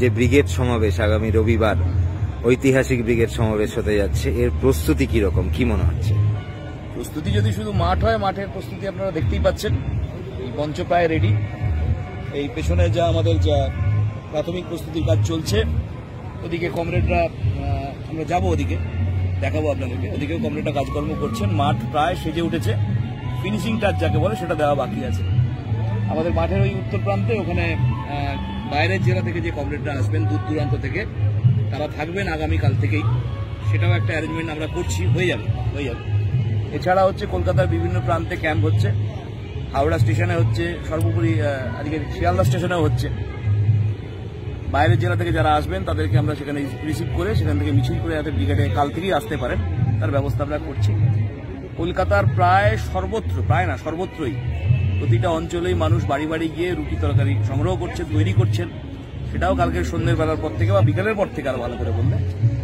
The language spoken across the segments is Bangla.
যে ব্রিগেড সমাবেশ আগামী রবিবার, ঐতিহাসিক ব্রিগেড সমাবেশ হতে যাচ্ছে, এর প্রস্তুতি কি রকম? কি মনে হচ্ছে? প্রস্তুতি যদি শুধু মাঠ হয়, মাঠের প্রস্তুতি আপনারা দেখতেই পাচ্ছেন। এই মঞ্চ প্রায় রেডি এই পেছনে যা আমাদের যা প্রাথমিক প্রস্তুতির কাজ চলছে, ওদিকে কমরেডরা আমরা যাব ওদিকে, দেখাবো আপনাদেরকে। ওদিকেও কমরেডরা কাজকর্ম করছেন, মাঠ প্রায় সেজে উঠেছে। ফিনিশিং টাচ যাকে বলে, সেটা দেওয়া বাকি আছে। আমাদের মাঠের ওই উত্তর প্রান্তে ওখানে বাইরের জেলা থেকে যে কমরেডরা আসবেন দূর দূরান্ত থেকে, তারা থাকবেন আগামীকাল থেকেই। সেটাও একটা অ্যারেঞ্জমেন্ট আমরা করছি, হয়ে যাবে হয়ে যাবে। এছাড়া হচ্ছে কলকাতার বিভিন্ন প্রান্তে ক্যাম্প হচ্ছে। হাওড়া স্টেশনে হচ্ছে, সর্বোপরি আজকে শিয়ালদা স্টেশনেও হচ্ছে। বাইরের জেলা থেকে যারা আসবেন, তাদেরকে আমরা সেখানে রিসিভ করে, সেখান থেকে মিছিল করে যাতে ব্রিগেডে কাল থেকেই আসতে পারেন, তার ব্যবস্থা আমরা করছি। কলকাতার প্রায় সর্বত্র, প্রায় না, সর্বত্রই প্রতিটা অঞ্চলেই মানুষ বাড়ি বাড়ি গিয়ে রুটি তরকারি সংগ্রহ করছেন তৈরি করছেন সেটাও কালকে সন্ধ্যের বেলার পর থেকে বা বিকেলের পর থেকে আরও ভালো করে বললে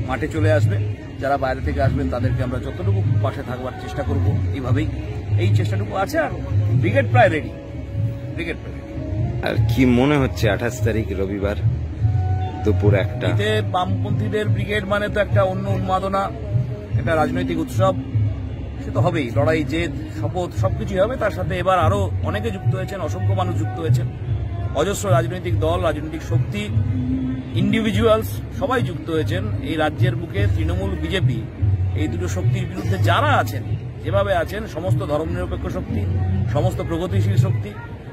মাঠে চলে আসবে। যারা বাইরে থেকে আসবেন তাদেরকে আমরা যতটুকু পাশে থাকবার চেষ্টা করব এইভাবেই এই চেষ্টাটুকু আছে আর ব্রিগেড প্রায় রেডি ব্রিগেড প্রায়। আর কি মনে হচ্ছে আঠাশ তারিখ রবিবার দুপুর একটা? বামপন্থীদের ব্রিগেড মানে তো একটা অন্য উন্মাদনা একটা রাজনৈতিক উৎসব। সে তো হবেই। লড়াই, জেদ, শপথ, সবকিছুই হবে। তার সাথে এবার আরও অনেকে যুক্ত হয়েছেন, অসংখ্য মানুষ যুক্ত হয়েছেন। অজস্র রাজনৈতিক দল, রাজনৈতিক শক্তি ইন্ডিভিজুয়ালস সবাই যুক্ত হয়েছেন এই রাজ্যের বুকে। তৃণমূল, বিজেপি, এই দুটো শক্তির বিরুদ্ধে যারা আছেন, যেভাবে আছেন, সমস্ত ধর্মনিরপেক্ষ শক্তি, সমস্ত প্রগতিশীল শক্তি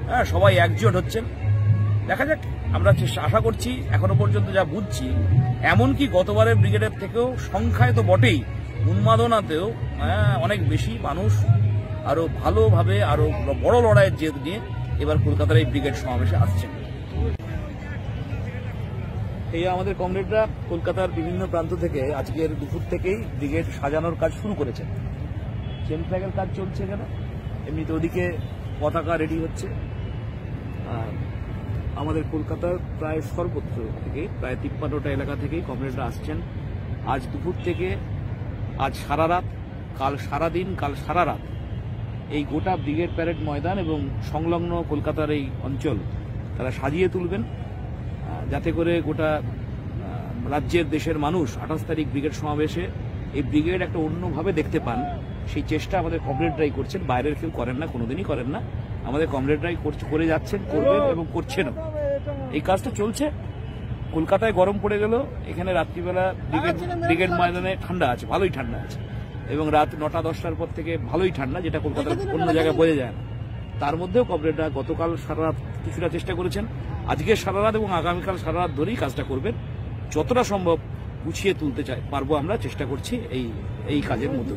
হ্যাঁ সবাই একজোট হচ্ছেন। দেখা যাক, আমরা আশা করছি, এখনও পর্যন্ত যা বুঝছি, এমনকি গতবারের ব্রিগেডের থেকেও সংখ্যায় তো বটেই। উন্মাদনাতেও হ্যাঁ, অনেক বেশি মানুষ আরও ভালোভাবে আরও বড় লড়াইয়ের জেদ নিয়ে এবার কলকাতার এই ব্রিগেড সমাবেশে আসছেন। এই আমাদের কমরেডরা কলকাতার বিভিন্ন প্রান্ত থেকে আজকের দুপুর থেকেই ব্রিগেড সাজানোর কাজ শুরু করেছেন চেন ফ্ল্যাগের কাজ চলছে এখানে। এমনিতে ওদিকে পতাকা রেডি হচ্ছে। আর আমাদের কলকাতার প্রায় সর্বত্র থেকে প্রায় তিপ্পান্নটা এলাকা থেকেই কমরেডরা আসছেন। আজ দুপুর থেকে আজ সারা রাত কাল সারা দিন কাল সারা রাত। এই গোটা ব্রিগেড প্যারেড ময়দান এবং সংলগ্ন কলকাতার এই অঞ্চল তারা সাজিয়ে তুলবেন যাতে করে গোটা রাজ্যের দেশের মানুষ আঠাশ তারিখ ব্রিগেড সমাবেশে এই ব্রিগেড একটা অন্যভাবে দেখতে পান। সেই চেষ্টা আমাদের কমরেডরাই করছেন বাইরের কেউ করেন না কোনোদিনই করেন না। আমাদের কমরেডরাই করছে- করে যাচ্ছেন করবেন এবং করছেনও। এই কাজটা চলছে। কলকাতায় গরম পড়ে গেল এখানে রাত্রিবেলা ব্রিগেড ব্রিগেড ময়দানে ঠান্ডা আছে ভালোই ঠান্ডা আছে। এবং রাত নটা দশটার পর থেকে ভালোই ঠান্ডা যেটা কলকাতার অন্য জায়গায় বোঝা যায় না। তার মধ্যেও কমরেডরা গতকাল সারা রাত কিছুটা চেষ্টা করেছেন। আজকে সারা রাত এবং আগামীকাল সারা রাত ধরেই কাজটা করবেন। যতটা সম্ভব গুছিয়ে তুলতে চাই পারব আমরা চেষ্টা করছি এই এই কাজের মধ্যে